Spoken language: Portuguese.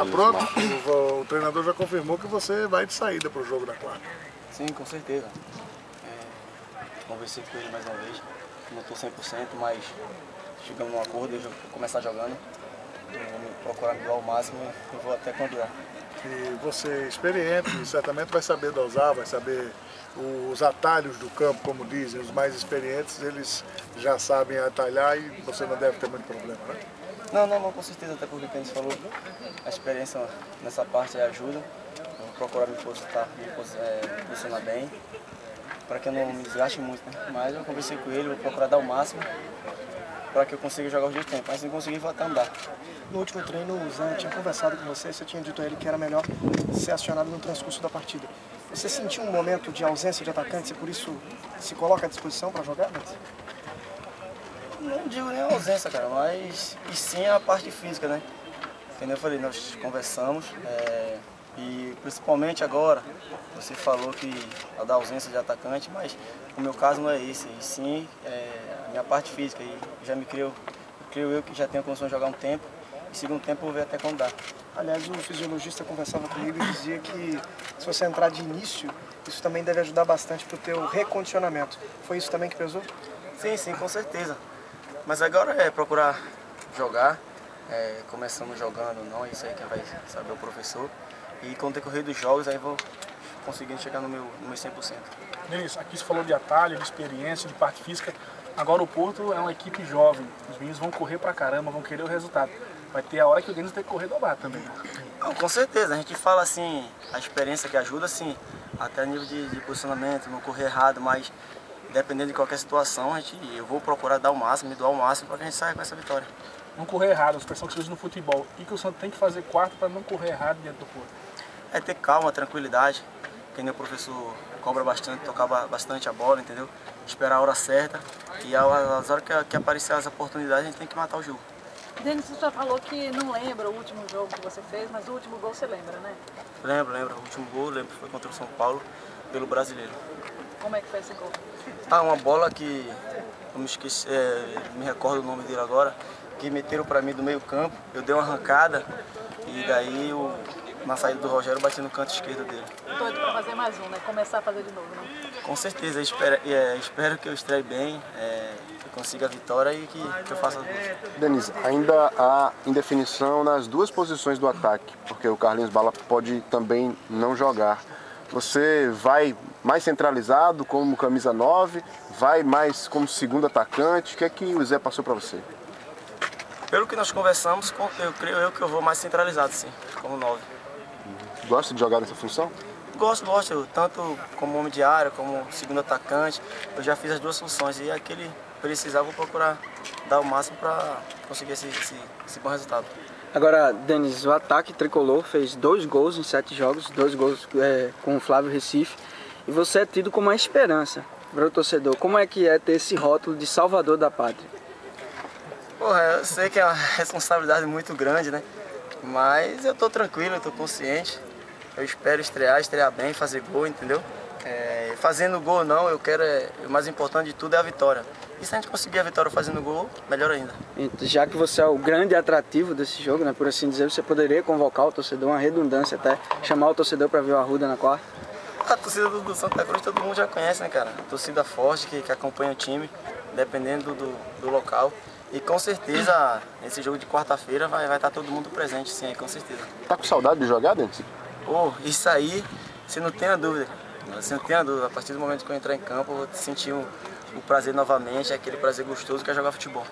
está pronto? O, o, treinador já confirmou que você vai de saída para o jogo da quarta. Sim, com certeza. É, conversei com ele mais uma vez. Não estou 100%, mas chegamos num acordo, eu vou começar jogando. vou procurar me doar ao máximo e vou até quando der. E você, experiente, certamente vai saber dosar, vai saber os atalhos do campo, como dizem, os mais experientes, eles já sabem atalhar e você não deve ter muito problema, né? Não, não, não, com certeza, até porque a gente falou, a experiência nessa parte ajuda. Eu vou procurar me posicionar, me é, posicionar bem, para que eu não me desgaste muito, né? Mas eu conversei com ele, vou procurar dar o máximo para que eu consiga jogar os dois tempos, mas se não conseguir, vou até andar. No último treino, o Zé tinha conversado com você, você tinha dito a ele que era melhor ser acionado no transcurso da partida. Você sentiu um momento de ausência de atacante e por isso se coloca à disposição para jogar, Não digo nem ausência, cara, mas e sim a parte física, né? Como eu falei, nós conversamos é, e principalmente agora, você falou que a da ausência de atacante, mas o meu caso não é esse, e sim é, a minha parte física. E já me creio, creio eu que já tenho condição de jogar um tempo, e segundo tempo eu vou ver até quando dá. Aliás, o fisiologista conversava comigo e dizia que se você entrar de início, isso também deve ajudar bastante para o teu recondicionamento. Foi isso também que pesou? Sim, sim, com certeza. Mas agora é procurar jogar, é, começando jogando não, isso aí quem vai saber é o professor. E com o decorrer dos jogos aí vou conseguindo chegar no meu, no meu 100%. Denis, aqui você falou de atalho, de experiência, de parte física. Agora o Porto é uma equipe jovem. Os meninos vão correr pra caramba, vão querer o resultado vai ter a hora que o Denis tem que correr dobrar também. Não, com certeza, a gente fala assim, a experiência que ajuda sim, até nível de, de posicionamento, não correr errado, mas dependendo de qualquer situação, a gente, eu vou procurar dar o máximo, me doar o máximo para que a gente saia com essa vitória. Não correr errado, a expressão que se usa no futebol. E que o Santos tem que fazer quarto para não correr errado dentro do Porto? É ter calma, tranquilidade, que nem o professor cobra bastante, tocava bastante a bola, entendeu? Esperar a hora certa e as horas que, que aparecer as oportunidades a gente tem que matar o jogo. Denis, você já falou que não lembra o último jogo que você fez, mas o último gol você lembra, né? Lembro, lembro. O último gol, lembro, foi contra o São Paulo, pelo Brasileiro. Como é que foi esse gol? Ah, uma bola que, eu me esqueci, é, me recordo o nome dele agora, que meteram para mim do meio campo, eu dei uma arrancada e daí o, na saída do Rogério bati no canto esquerdo dele. Doido para fazer mais um, né? Começar a fazer de novo, né? Com certeza, espero, é, espero que eu estreie bem. É, consiga a vitória e que, que eu faça as duas. Denise, ainda há indefinição nas duas posições do ataque, porque o Carlinhos Bala pode também não jogar. Você vai mais centralizado como camisa 9, vai mais como segundo atacante? O que é que o Zé passou para você? Pelo que nós conversamos, eu creio eu que eu vou mais centralizado, sim, como 9. Gosta de jogar nessa função? Gosto, gosto, tanto como homem de área, como segundo atacante. Eu já fiz as duas funções e aquele precisar, vou procurar dar o máximo para conseguir esse, esse, esse, bom resultado. Agora, Denis, o ataque tricolor fez dois gols em sete jogos, dois gols é, com o Flávio Recife, e você é tido como uma esperança para o torcedor. Como é que é ter esse rótulo de salvador da pátria? Porra, eu sei que é uma responsabilidade muito grande, né? Mas eu tô tranquilo, eu tô consciente. Eu espero estrear, estrear bem, fazer gol, entendeu? É, fazendo gol não, eu quero, é, o mais importante de tudo é a vitória. E se a gente conseguir a vitória fazendo gol, melhor ainda. Já que você é o grande atrativo desse jogo, né, por assim dizer, você poderia convocar o torcedor, uma redundância até, chamar o torcedor para ver o Arruda na quarta? A torcida do, do, Santa Cruz todo mundo já conhece, né, cara? A torcida forte que, que acompanha o time, dependendo do, do local. E com certeza, nesse jogo de quarta-feira vai, vai estar todo mundo presente, sim, com certeza. Tá com saudade de jogar, Dente? Oh, isso aí, você não tem a dúvida. Você não tem a dúvida. A partir do momento que eu entrar em campo, eu vou sentir um, o prazer novamente, aquele prazer gostoso que é jogar futebol.